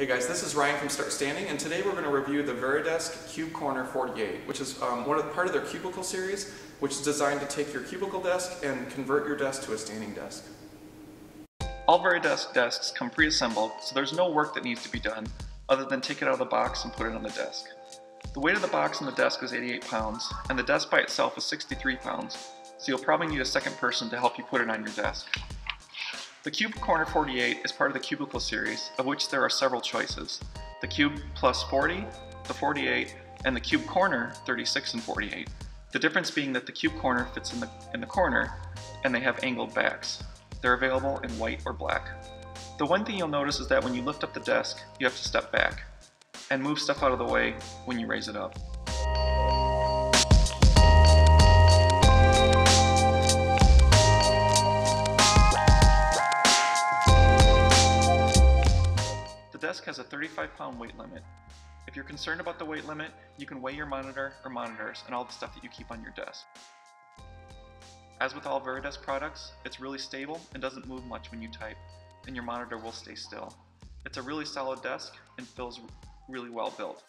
Hey guys, this is Ryan from Start Standing, and today we're going to review the Varidesk Cube Corner 48, which is um, one of part of their cubicle series, which is designed to take your cubicle desk and convert your desk to a standing desk. All Varidesk desks come pre-assembled, so there's no work that needs to be done other than take it out of the box and put it on the desk. The weight of the box and the desk is 88 pounds, and the desk by itself is 63 pounds, so you'll probably need a second person to help you put it on your desk. The Cube Corner 48 is part of the Cubicle series, of which there are several choices. The Cube Plus 40, the 48, and the Cube Corner 36 and 48. The difference being that the Cube Corner fits in the, in the corner, and they have angled backs. They're available in white or black. The one thing you'll notice is that when you lift up the desk, you have to step back and move stuff out of the way when you raise it up. Desk has a 35 pound weight limit. If you're concerned about the weight limit, you can weigh your monitor or monitors and all the stuff that you keep on your desk. As with all Varidesk products, it's really stable and doesn't move much when you type, and your monitor will stay still. It's a really solid desk and feels really well built.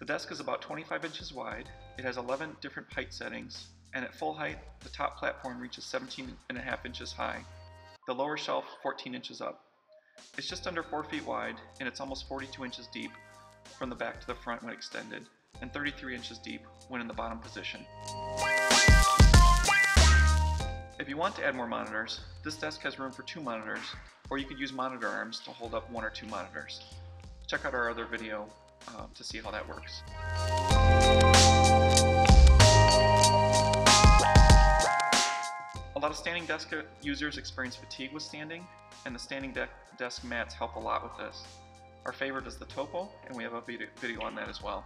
The desk is about 25 inches wide, it has 11 different height settings, and at full height, the top platform reaches 17 and a half inches high, the lower shelf 14 inches up. It's just under 4 feet wide, and it's almost 42 inches deep from the back to the front when extended, and 33 inches deep when in the bottom position. If you want to add more monitors, this desk has room for two monitors, or you could use monitor arms to hold up one or two monitors. Check out our other video uh, to see how that works. Lot of standing desk users experience fatigue with standing, and the standing de desk mats help a lot with this. Our favorite is the Topo, and we have a video on that as well.